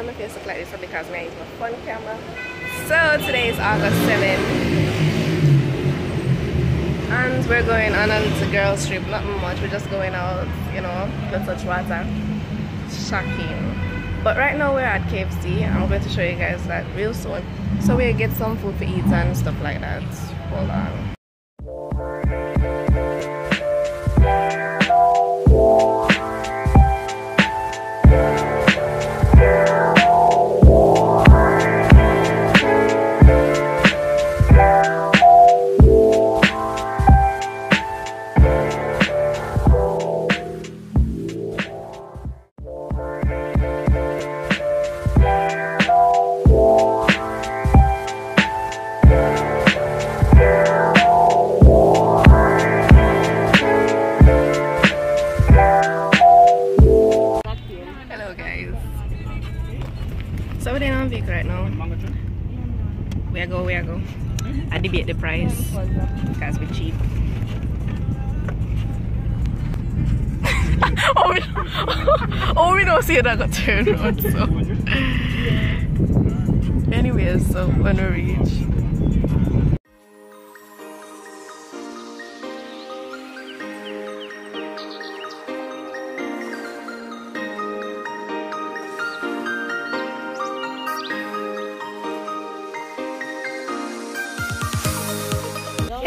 why my face look like this because I my phone camera. So today is August 7th. And we're going on a little girls trip, not much, we're just going out, you know, to touch water. Shocking. But right now we're at KFC. I'm going to show you guys that real soon. So we get some food to eat and stuff like that. Hold on. I debate the price because we're cheap. oh, we, oh, we don't see that got turned around. So. Anyways, so when we reach.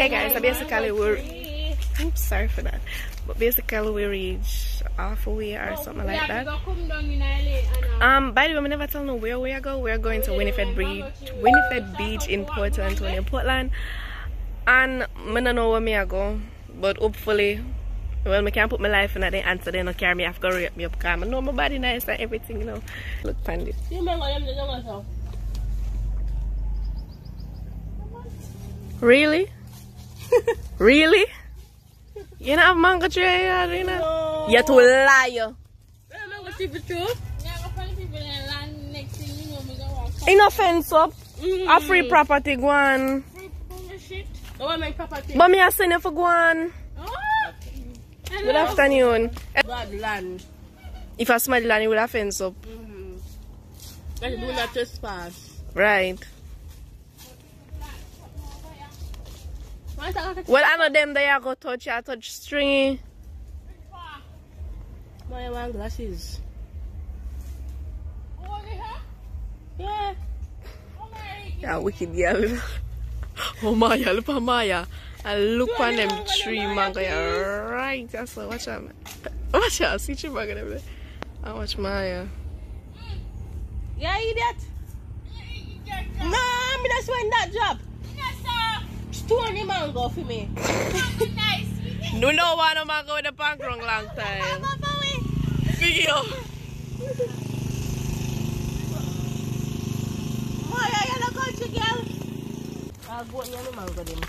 Hey guys, so basically we're I'm sorry for that. But basically we reach halfway or something like that. Um by the way, we never tell no where we are going. We're going to Winnifred Beach Winnifred Beach in Port Antonio, Portland. And I don't know where me I go. But hopefully well, I can't put my life in that answer they don't carry me, to rape me up because I know my body nice and everything, you know. Look it. Really? really? You don't have mango tree here, you know? No. You're too liar. In a fence up, a free property go on. But me I send you for go on. Good afternoon. Bad land. If I smell land, you would have fence up. Mm-hmm. Let's do not trespass. Right. Why is that Well, I know them they are go touch, I touch string. My one glasses. Yeah. Yeah, wicked girl. Oh Maya, look at Maya. And look on them tree mango. Yeah, right. That's what watch out. man. Watch out, see tree mango them there. I watch Maya. Yeah, idiot. No, me just went that job. Stony mango for me. No, no one of mango with the punk wrong long time. Video. Maya, you look country girl. I'll go near the mango them.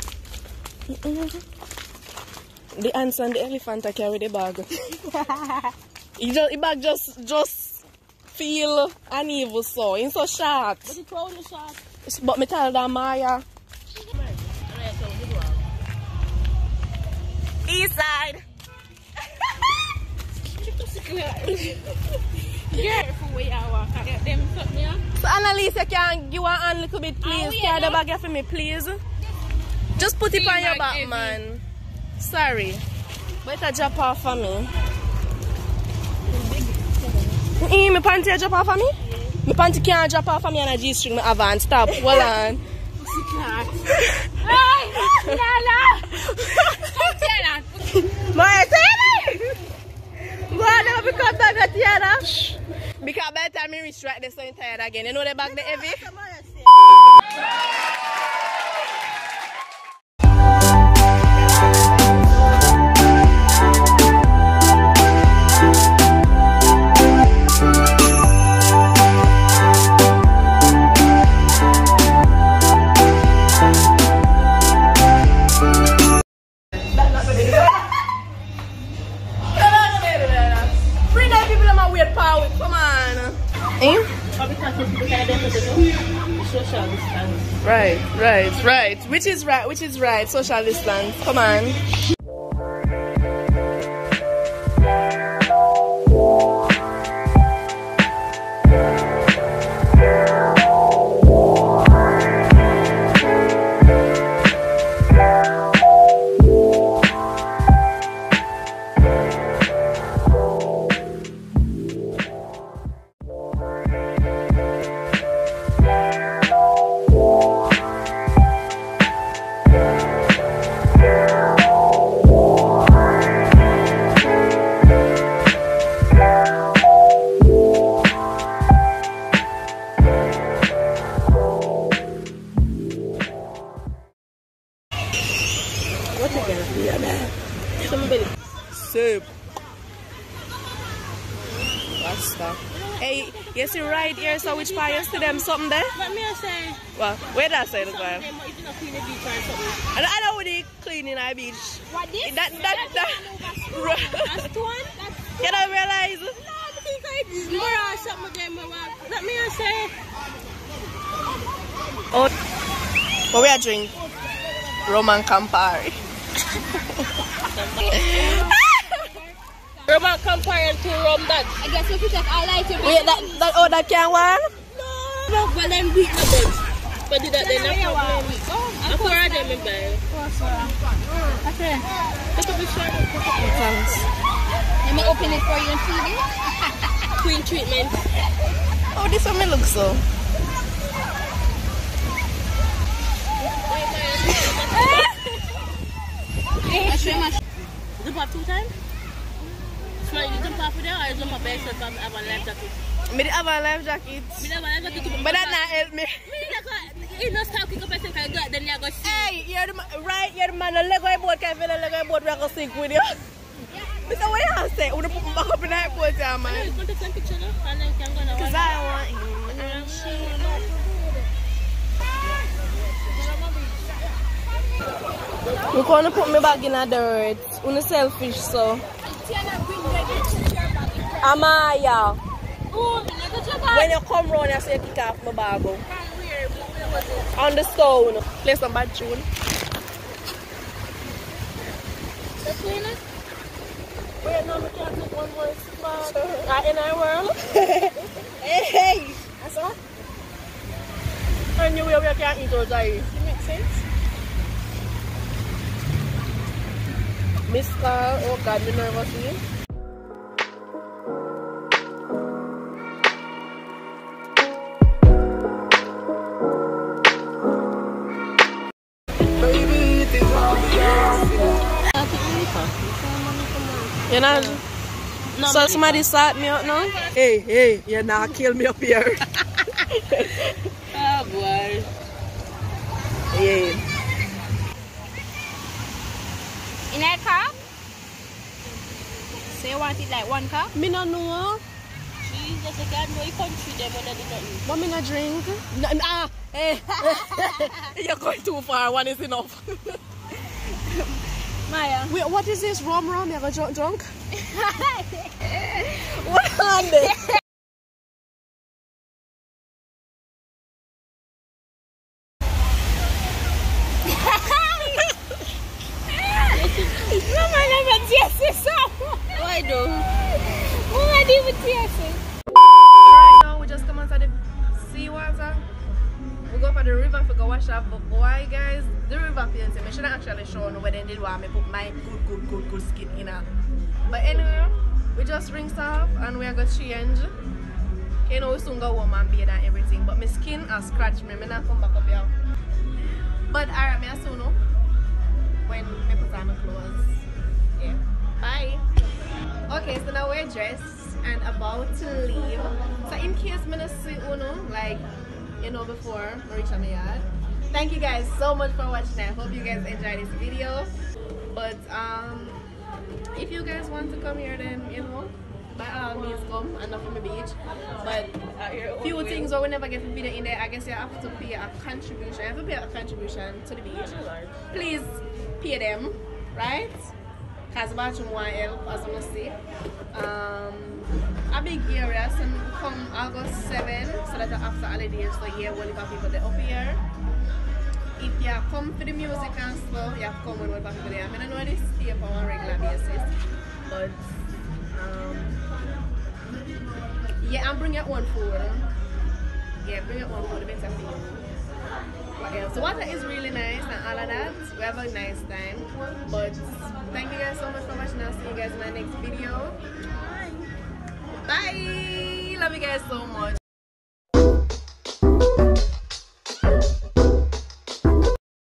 Mm-hmm. The ants and the elephant are carry the bag. he just, the bag just, just feel uneven so. It's so short. But it's only short. But me tell that Maya. Them side. yeah? So Annalisa, can give her hand a little bit, please? we Can the know. bag here for me, please? Just put it on your back, heavy. man. Sorry. Better drop off for me. Eh, my panty drop off for me? My panty can't drop off for me and a G-string me have on. Stop. Hold on. Because by the time I reach right there, so tired again. You know the bag the heavy? Right, right, right. Which is right, which is right. Social distance. Come on. Sure which part you see right here so which fires to them something there? Let me say. Well, where that side is going? Something them, if you not clean the beach or something. I know what they cleaning our beach. What this? That that that. That's You don't realize? No, I think it's more or something uh, Let me say. Oh, what we are drink? Roman Campari. Roman compared to rum that. I guess if you take all light to Wait, that that oh that can work? No. No, Well, then beat the bugs. But did that then no problem. Oh, I pour them in bed. Okay. Look at the shirt. Thanks. Let me open it for you and feed it. Queen treatment. Oh, this one me look so. Jump up two times? Smile, you jump up with or you jump up by yourself and have a life jacket? Me did have a life jacket, Me never have a life jacket. but that not help me. Me like you know start quick up and think I got then you go see. Hey, you're the right? You're the man. The Lego boat can feel the Lego boat. We are gonna sink with you. Mr. What you have to say? Wanna put me back up in that boat, yeah, You man? want to take picture now? And then you can go now. Cause I want him and she. You gonna put me back in the dirt. Una selfish, so. Amaya. When you come round, you say you kick off my bag. oh. On the stone. Play some bad tune. Wait, no, we can't take one more spot. Uh, in our world. hey, hey. That's what? And you will we can't eat those eyes. It makes sense. Miss Carl, oh God, me nervous here. You know, No, so somebody sat me out now? Hey, hey, you not kill me up here. Oh boy. yeah. In that cup? So you want it like one cup? Me no know. Jesus, I can't know you country them when they do nothing. What me not drink? No, ah, hey. You're going too far. One is enough. Maya. Wait, what is this? Rum rum? You got drunk? drunk? what on this? Mama naman TSS Why do? Mga di mo TSS. Right now, we just come out of the seawater. We go for the river for go wash up. But why, guys? The river feels me. Shouldn't actually show no where they did want me put my good, good, good, good skin in her. But anyway, we just rinsed off and we are to change. You know, we soon go home and bathe and everything. But my skin has scratched me. I'm not come back up here. But alright, me soon know when I put on my clothes. Yeah. Bye. Okay, so now we're dressed and about to leave. So in case gonna see Uno, like you know before my yard. Thank you guys so much for watching. I hope you guys enjoyed this video. But um if you guys want to come here then you know by all means come and not from the beach. But a few things or we never get a video in there, I guess you have to pay a contribution. You have to pay a contribution to the beach. Please pay them, right? Because help, as you see. Um, a big area, so come August 7, so that after holidays, so yeah, we'll have people there up here. If you come for the music and stuff, you have come when we're back there. I don't know this stay up on a regular basis, but um, yeah, and bring your own food. Yeah, bring your own food, better for you. What else? The water is really nice and all of that. We have a nice time. But thank you guys so much for watching. I'll see you guys in my next video. Bye. Love you guys so much.